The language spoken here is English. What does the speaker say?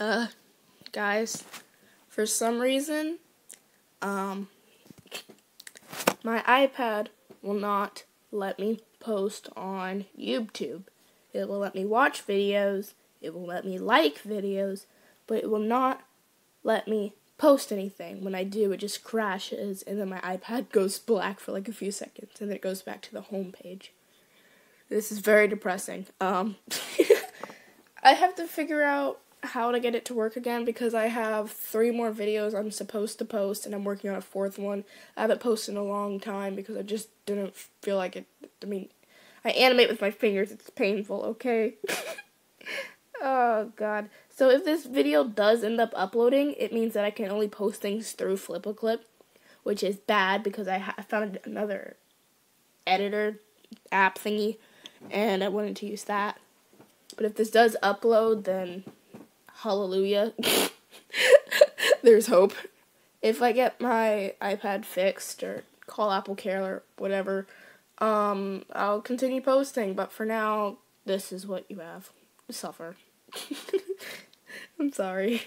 Uh, guys, for some reason, um, my iPad will not let me post on YouTube. It will let me watch videos, it will let me like videos, but it will not let me post anything. When I do, it just crashes, and then my iPad goes black for like a few seconds, and then it goes back to the home page. This is very depressing. Um, I have to figure out how to get it to work again because I have three more videos I'm supposed to post and I'm working on a fourth one. I haven't posted in a long time because I just didn't feel like it. I mean, I animate with my fingers, it's painful, okay? oh god. So if this video does end up uploading, it means that I can only post things through Flipaclip, which is bad because I, I found another editor app thingy and I wanted to use that. But if this does upload, then hallelujah. There's hope. If I get my iPad fixed or call Apple Care or whatever, um, I'll continue posting. But for now, this is what you have. Suffer. I'm sorry.